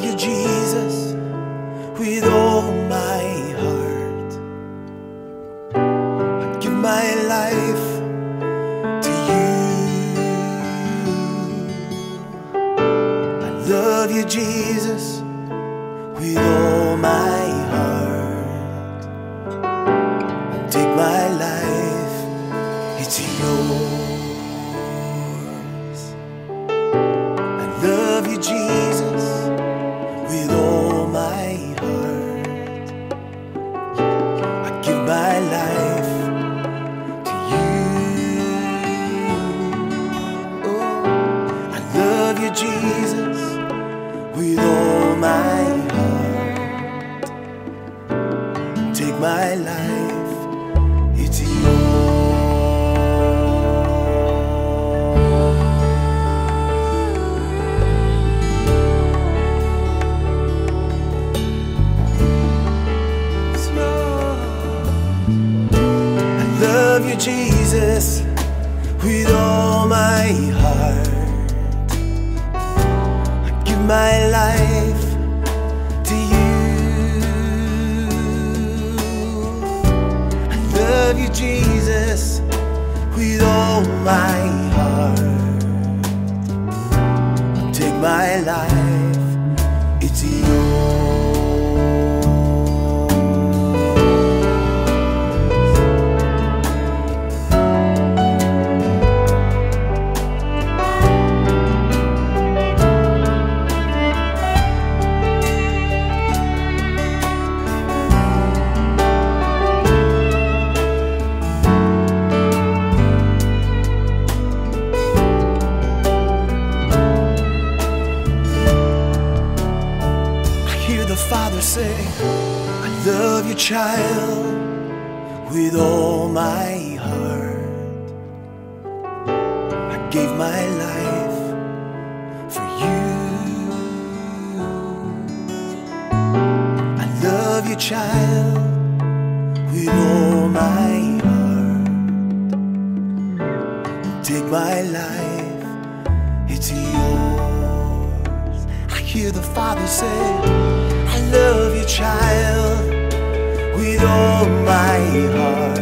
love you, Jesus, with all my heart. I give my life to you. I love you, Jesus, Jesus, with all my heart. I give my life to you. I love you, Jesus, with all my heart. Take my life, say, I love you, child, with all my heart. I gave my life for you. I love you, child, with all my heart. Take my life, it's yours. I hear the Father say, I love you, child, with all my heart.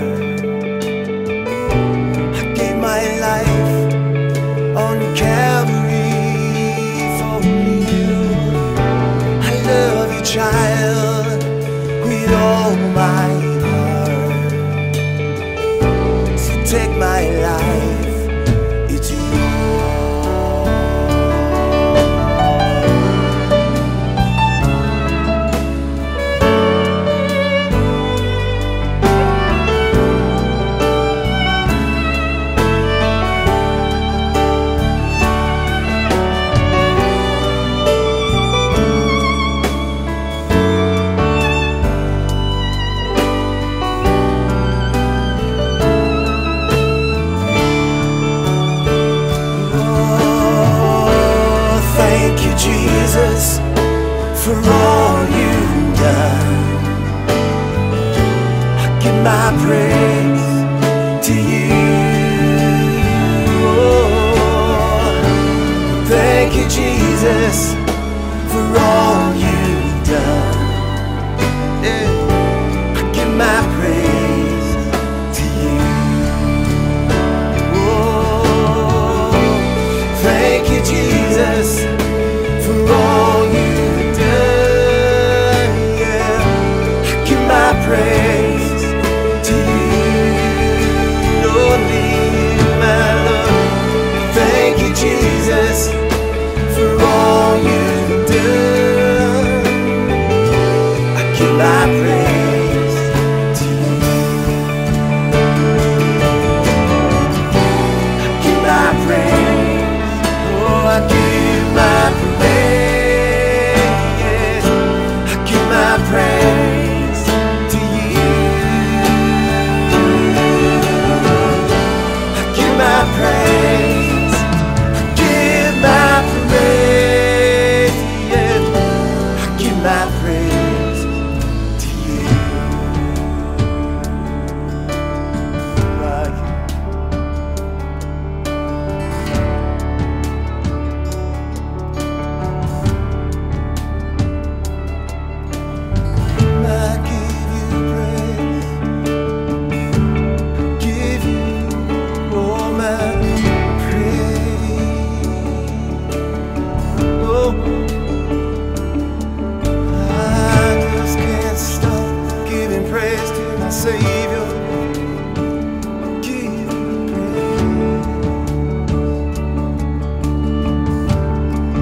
I gave my life on Calvary for you. I love you, child, with all my Give my praise to you. Oh, thank you, Jesus,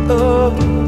up